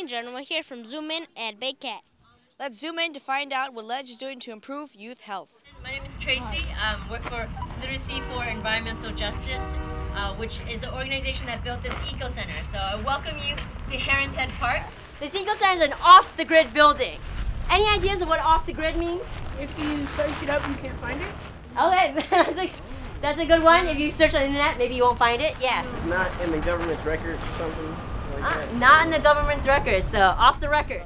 Angel, and we're here from Zoom In at BAYCAT. Let's zoom in to find out what LEJ is doing to improve youth health. My name is Tracy. Um, work for Literacy for Environmental Justice, uh, which is the organization that built this eco center. So I welcome you to Herons Head Park. This eco center is an off-the-grid building. Any ideas of what off-the-grid means? If you search it up, you can't find it. Okay, that's a, good one. If you search on the internet, maybe you won't find it. Yeah. It's not in the government's records or something like Uh, that. not in the government's records, so off the record.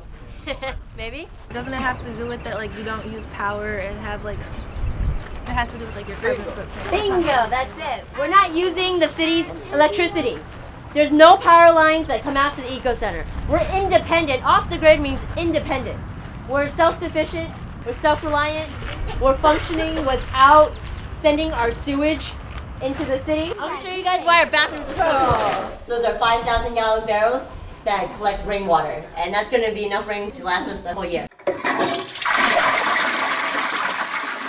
maybe? Doesn't it have to do with that, like, you don't use power and have, like, it has to do with, like, your carbon footprint? Bingo, that's it. We're not using the city's electricity. There's no power lines that come out to the eco center. We're independent. Off the grid means independent. We're self-sufficient. We're self-reliant. We're functioning without sending our sewage into the city. I'm gonna show you guys why our bathrooms are so tall. So those are 5,000 gallon barrels that collect rainwater, and that's gonna be enough rain to last us the whole year.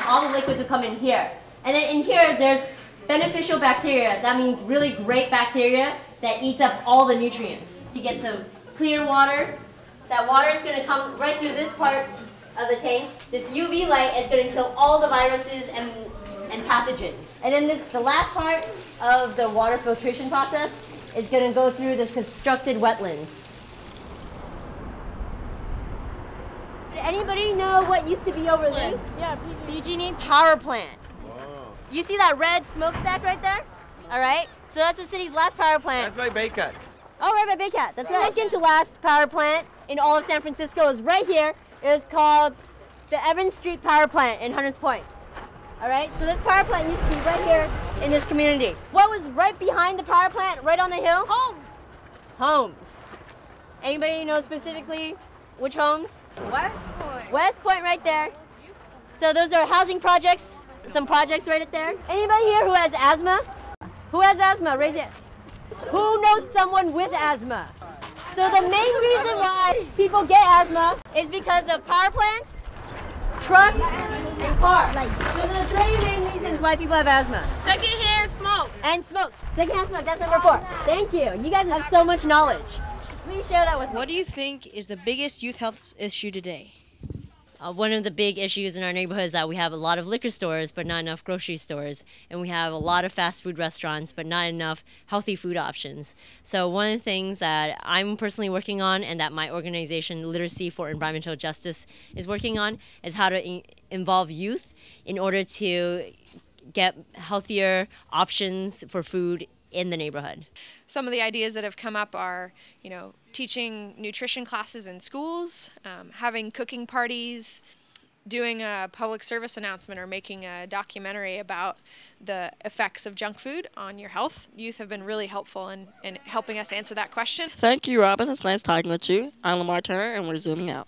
all the liquids will come in here. And then in here, there's beneficial bacteria. That means really great bacteria that eats up all the nutrients. You get some clear water. That water is going to come right through this part of the tank. This UV light is going to kill all the viruses and, and pathogens. And then this, the last part of the water filtration process is going to go through the constructed wetlands. Anybody know what used to be over there? Yeah, PG&E power plant. You see that red smokestack right there? All right. So that's the city's last power plant. That's by BAYCAT. Oh, right by BAYCAT. That's right. Second to last power plant in all of San Francisco is right here. It is called the Evans Street Power Plant in Hunters Point. All right. So this power plant used to be right here in this community. What was right behind the power plant, right on the hill? Homes! Homes. Anybody know specifically which homes? West Point. West Point right there. So those are housing projects, some projects right up there. Anybody here who has asthma? Who has asthma? Raise it. Who knows someone with asthma? So the main reason why people get asthma is because of power plants, trucks, and cars. Those are the three main reasons why people have asthma. Secondhand smoke. And smoke. Secondhand smoke, that's number four. Thank you. You guys have so much knowledge. Please share that with me. What do you think is the biggest youth health issue today? Uh, one of the big issues in our neighborhood is that we have a lot of liquor stores, but not enough grocery stores, and we have a lot of fast food restaurants, but not enough healthy food options. So one of the things that I'm personally working on, and that my organization Literacy for Environmental Justice is working on, is how to in- involve youth in order to get healthier options for food in the neighborhood. some of the ideas that have come up are, you know, teaching nutrition classes in schools, um, having cooking parties, doing a public service announcement or making a documentary about the effects of junk food on your health. Youth have been really helpful in, in helping us answer that question. Thank you, Robin. It's nice talking with you. I'm Lamar Turner, and we're zooming out.